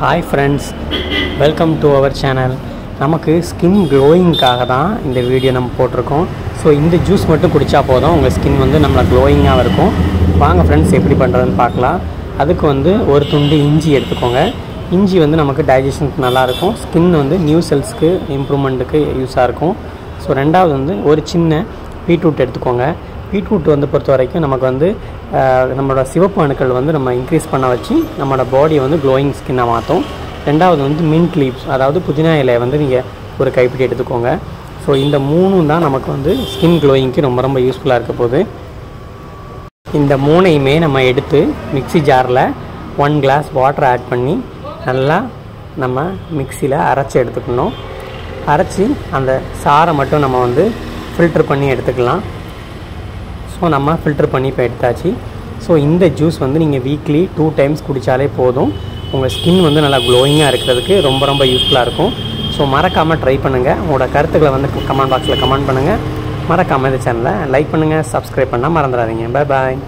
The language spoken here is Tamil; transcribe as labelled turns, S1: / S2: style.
S1: Hi friends welcome to our channel நமக்கு ஸ்கின் க்ளோயிங்க்காக தான் இந்த வீடியோ நம்ம போட்டிருக்கோம். ஸோ இந்த ஜூஸ் மட்டும் குடித்தா போதும். உங்கள் ஸ்கின் வந்து நம்மளை க்ளோயிங்காக இருக்கும். வாங்க ஃப்ரெண்ட்ஸ் எப்படி பண்ணுறதுன்னு பார்க்கலாம். அதுக்கு வந்து ஒரு துண்டு இஞ்சி எடுத்துக்கோங்க. இஞ்சி வந்து நமக்கு டைஜஷனுக்கு நல்லாயிருக்கும் ஸ்கின் வந்து நியூ செல்ஸ்க்கு இம்ப்ரூவ்மெண்ட்டுக்கு யூஸாக இருக்கும். ஸோ ரெண்டாவது வந்து ஒரு சின்ன பீட்ரூட் எடுத்துக்கோங்க. பீட்ரூட் வந்து பொறுத்த வரைக்கும் நமக்கு வந்து நம்மளோட சிவப்பு அணுக்கள் வந்து நம்ம இன்க்ரீஸ் பண்ண வச்சு நம்மளோட பாடியை வந்து க்ளோயிங் ஸ்கின்னாக மாற்றும் ரெண்டாவது வந்து மின்ட் லீவ்ஸ் அதாவது புதினா இலையை வந்து நீங்கள் ஒரு கைப்பிடி எடுத்துக்கோங்க. ஸோ இந்த மூணும் தான் நமக்கு வந்து ஸ்கின் க்ளோயிங்க்கு ரொம்ப ரொம்ப யூஸ்ஃபுல்லாக இருக்க போகுது. இந்த மூணையுமே நம்ம எடுத்து மிக்ஸி ஜாரில் ஒன் கிளாஸ் வாட்டர் ஆட் பண்ணி நல்லா நம்ம மிக்சியில் அரைச்சி எடுத்துக்கணும். அரைச்சி அந்த சாறை மட்டும் நம்ம வந்து ஃபில்டர் பண்ணி எடுத்துக்கலாம். ஸோ நம்ம ஃபில்டர் பண்ணி இப்போ எடுத்தாச்சு. ஸோ இந்த ஜூஸ் வந்து நீங்கள் வீக்லி டூ டைம்ஸ் குடித்தாலே போதும். உங்கள் ஸ்கின் வந்து நல்லா க்ளோயிங்காக இருக்கிறதுக்கு ரொம்ப ரொம்ப யூஸ்ஃபுல்லாக இருக்கும். ஸோ மறக்காமல் ட்ரை பண்ணுங்கள் உங்களோட கருத்துக்களை வந்து கமெண்ட் பாக்ஸில் கமெண்ட் பண்ணுங்கள் மறக்காமல் இந்த சேனலை லைக் பண்ணுங்கள் சப்ஸ்கிரைப் பண்ணால் மறந்துடாதீங்க. Bye bye